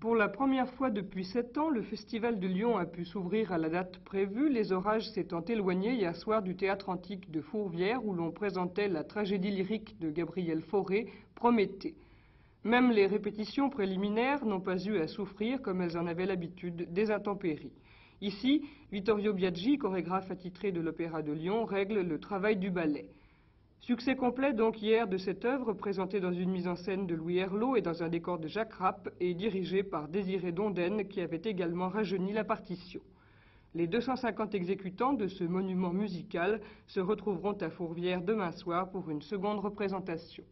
Pour la première fois depuis sept ans, le Festival de Lyon a pu s'ouvrir à la date prévue, les orages s'étant éloignés hier soir du théâtre antique de Fourvière où l'on présentait la tragédie lyrique de Gabriel Fauré, Prométhée. Même les répétitions préliminaires n'ont pas eu à souffrir, comme elles en avaient l'habitude, des intempéries. Ici, Vittorio Biaggi, chorégraphe attitré de l'Opéra de Lyon, règle le travail du ballet. Succès complet donc hier de cette œuvre présentée dans une mise en scène de Louis Herlot et dans un décor de Jacques Rapp et dirigée par Désiré Donden qui avait également rajeuni la partition. Les 250 exécutants de ce monument musical se retrouveront à Fourvière demain soir pour une seconde représentation.